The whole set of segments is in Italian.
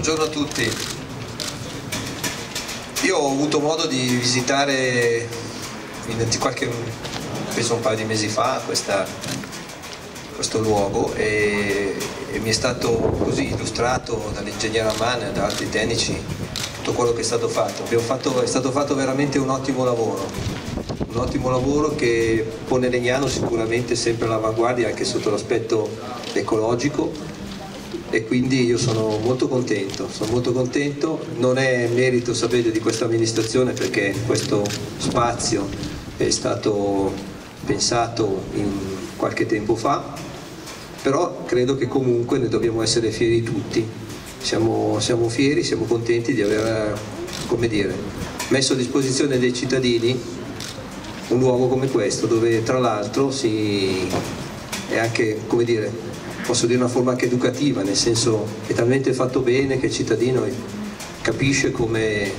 buongiorno a tutti. Io ho avuto modo di visitare qualche, penso un paio di mesi fa questa, questo luogo e, e, mi è stato così illustrato dall'ingegnere Amman e da altri tecnici tutto quello che è stato fatto. fatto. È stato fatto veramente un ottimo lavoro, un ottimo lavoro che pone Legnano sicuramente sempre all'avanguardia anche sotto l'aspetto ecologico e quindi io sono molto contento, sono molto contento, non è merito sapete di questa amministrazione perché questo spazio è stato pensato qualche tempo fa, però credo che comunque ne dobbiamo essere fieri tutti, siamo, siamo fieri, siamo contenti di aver dire, messo a disposizione dei cittadini un luogo come questo dove tra l'altro si è anche come dire, posso dire una forma anche educativa, nel senso è talmente fatto bene che il cittadino capisce come,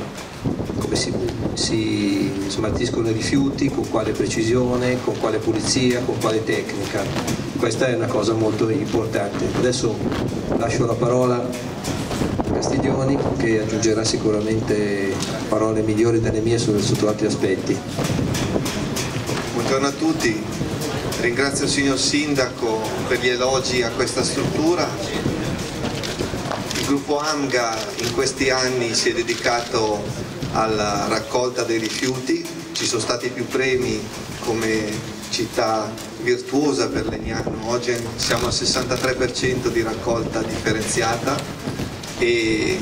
come si, si, smaltiscono i rifiuti, con quale precisione, con quale pulizia, con quale tecnica. Questa è una cosa molto importante. Adesso lascio la parola a Castiglioni che aggiungerà sicuramente parole migliori delle mie sotto altri aspetti. Buongiorno a tutti, Ringrazio il signor Sindaco per gli elogi a questa struttura. Il gruppo AMGA in questi anni si è dedicato alla raccolta dei rifiuti, ci sono stati più premi come città virtuosa per Legnano, oggi siamo al 63% di raccolta differenziata e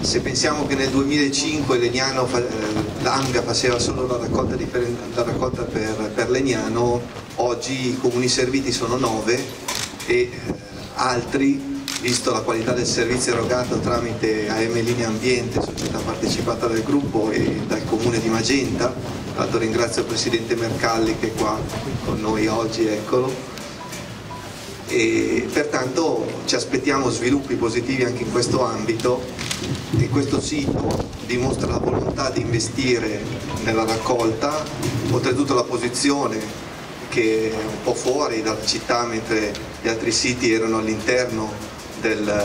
se pensiamo che nel 2005 Legnano, eh, l'Anga faceva solo la raccolta, la raccolta per, per, Legnano, oggi i comuni serviti sono 9 e eh, altri, visto la qualità del servizio erogato tramite AM Linea Ambiente, società partecipata dal gruppo e dal comune di Magenta, tra l'altro ringrazio il presidente Mercalli che è qua con noi oggi, eccolo, e pertanto ci aspettiamo sviluppi positivi anche in questo ambito e questo sito dimostra la volontà di investire nella raccolta, oltretutto la posizione che è un po' fuori dalla città mentre gli altri siti erano all'interno del,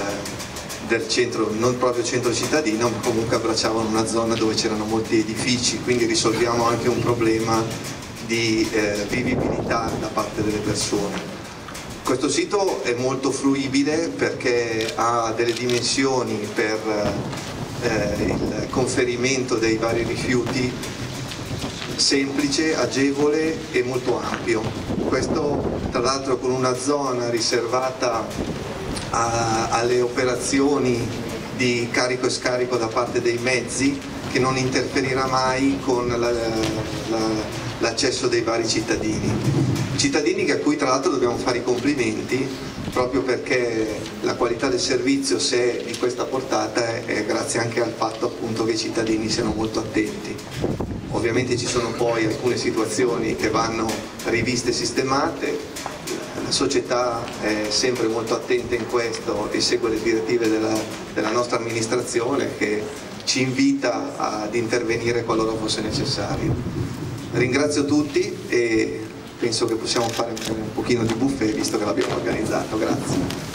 del centro, non proprio centro cittadino, ma comunque abbracciavano una zona dove c'erano molti edifici, quindi risolviamo anche un problema di eh, vivibilità da parte delle persone. Questo sito è molto fruibile perché ha delle dimensioni per eh, il conferimento dei vari rifiuti semplice, agevole e molto ampio. Questo tra l'altro con una zona riservata a, alle operazioni di carico e scarico da parte dei mezzi che non interferirà mai con l'accesso la, la, dei vari cittadini cittadini a cui tra l'altro dobbiamo fare i complimenti proprio perché la qualità del servizio se è di questa portata è grazie anche al fatto appunto che i cittadini siano molto attenti. Ovviamente ci sono poi alcune situazioni che vanno riviste e sistemate, la società è sempre molto attenta in questo e segue le direttive della, della nostra amministrazione che ci invita ad intervenire qualora fosse necessario. Ringrazio tutti e penso che possiamo fare un pochino di buffet visto che l'abbiamo organizzato, grazie.